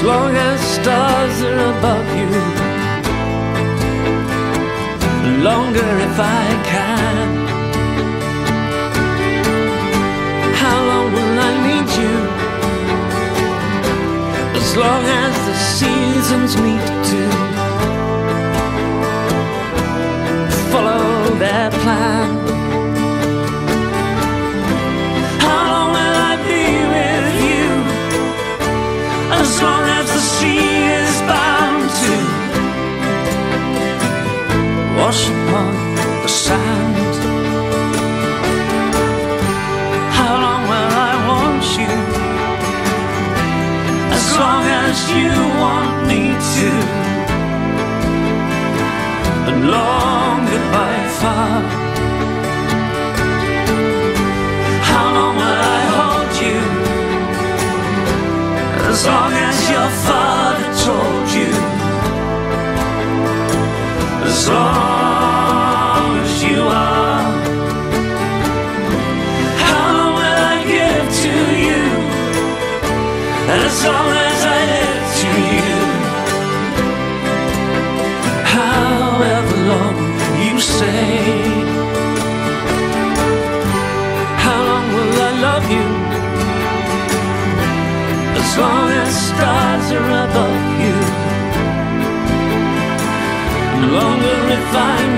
As long as stars are above you. Longer if I can. As the seasons meet to follow their plan. How long will I be with you? As long as the sea is bound to wash upon the sand. You want me to. And longer by far. How long will I hold you? As long as your father told you. As long as you are. How will I give to you? As long As long as stars are above you. Longer if there.